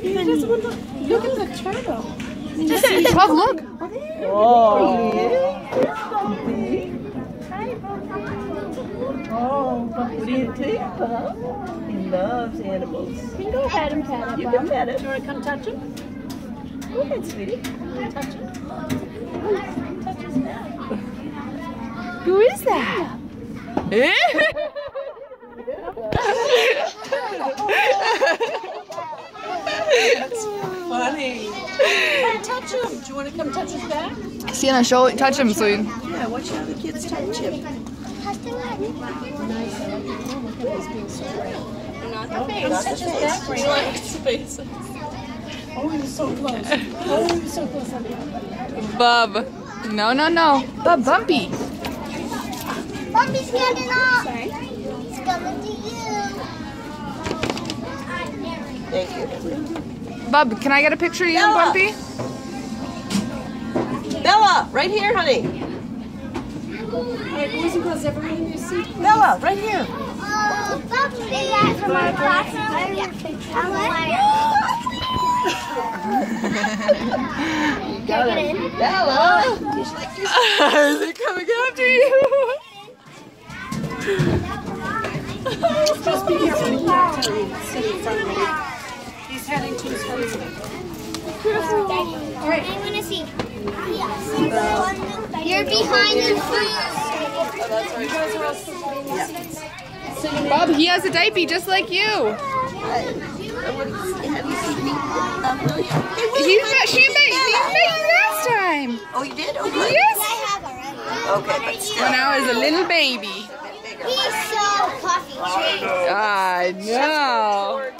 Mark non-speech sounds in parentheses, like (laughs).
He doesn't want to look at the turtle. Just Bub, look. Oh, Oh, what do you think, Bub? He loves animals. You can go ahead and pat it, You can pet him. Do you want to come touch him? Go ahead, sweetie. Touch him. Touch his neck. Who is that? (laughs) touch him. Do you want to come touch his back? Sienna, show, it. touch him so you. Yeah, watch how the kids touch him. Not the face. Touch his back for you. like his face. Oh, he was so close. Oh, he was so close. Bub. No, no, no. Bub, Bumpy. Bumpy's getting up. It's coming to you. Thank you. Bub, can I get a picture of you and Bella. Bumpy? Bella, right here, honey. Alright, boys and girls, everyone in your seat. Bella, right here. Oh, Bumpy. From our classroom? Got it. Bella. Just like you Is it coming after you? Just be careful. You can't tell you. Sit in front of me. He's heading to his friends. All right. I want to see. You're behind the You guys are all supposed to be in seats. Bub, he has a diaper just like you. Have you seen me? Uh, William? Hey, William, He I met, she met, he met you last time. Oh, you did? Oh, good. Yes. I have. Okay, but still. Well, now as a little baby. He's so puffy. I know.